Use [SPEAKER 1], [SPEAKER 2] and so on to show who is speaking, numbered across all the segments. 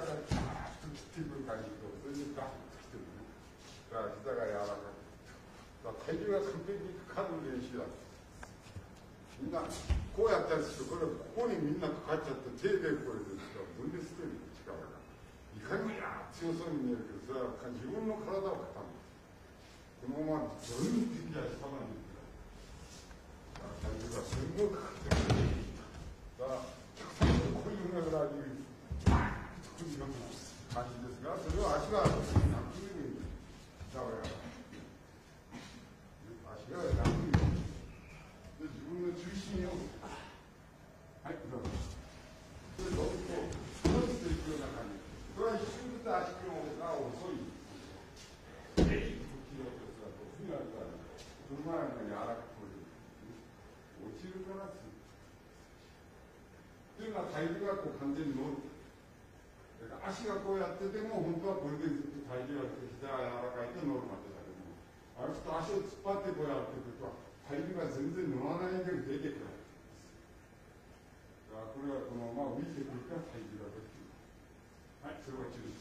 [SPEAKER 1] がガーッと切ってくる感じと、それでガーッと切ってくる。だから膝が柔らかく。だから体重が完璧にかかる練習だ。みんな、こうやったりすると、これ、ここにみんなかかっちゃって、手でこれですから、分裂してる力が。いかにもや強そうに見えるけど、それは自分の体を固める。このまま全部敵が下まで行くから。体重がすごいかかってる。だから、こういうような感じ作るような感じですが、それは足が楽に膝をやる。足が楽にで自分の中心を、はい、どうぞ。で、どうぞ、閉じていくような感じ。これは一瞬ずつ足が遅い。えい、切ろうとすると、次はその前の柔らかく落ちるからつというのは体重がこう完全に乗る。足がこうやってても、本当はこれでずっと体重が膝が柔らかいと乗るわけだけども、ある人足を突っ張ってこうやってくると、体重が全然乗らないで出てくるわけです。だからこれはこのまま浮いてくるから体重が出てくる。はい、それが中心。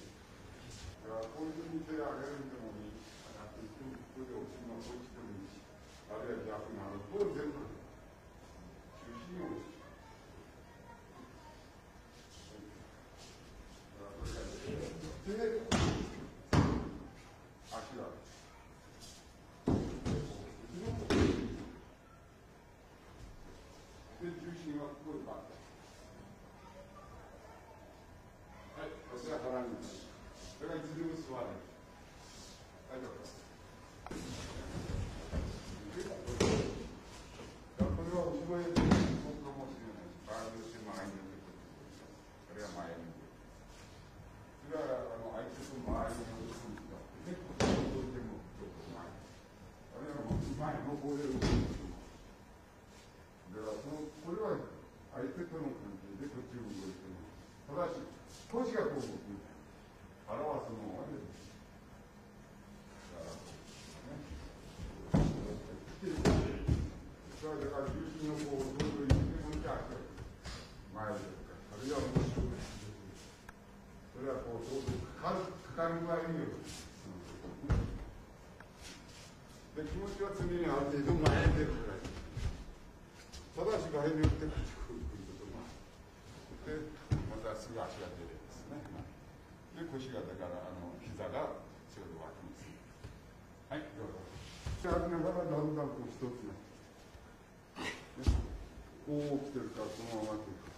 [SPEAKER 1] だからこういうふうに手を上げるんでもいい。あとここで落ちるの落ちてもいいし、あるいは逆になると全部中心に落ちる。で、足が。で、重心はここでバッはい、こちら腹に。それがいつでも座る。大丈夫です。これは後ろへ飛ぶかもしれないし、場合によって前に出てくる。あるいは前に出てくる。それはあの相手と周りの人にだってね、ここでもちょっと前。あるいは前の方で動くだからその、これは相手との関係でこっちを動いても、ただし、少しがこう動くみたいな。表すのはね、だから、ね、それはだから重心のこう、どんどん入れてもいて、前でとか、あるいは面白い。それはこう、どうぞかかる、かかる具合による。で、気持ちは常にある程度前に出るぐらい。ただし、場合によってこっち来ることもある。で、またすぐ足が出るんですね。で、腰がだから、あの、膝がちょうど脇にする。はい、どうぞ。じゃあ、ながらだんだんこう一つね。こう起きてるから、このままというか。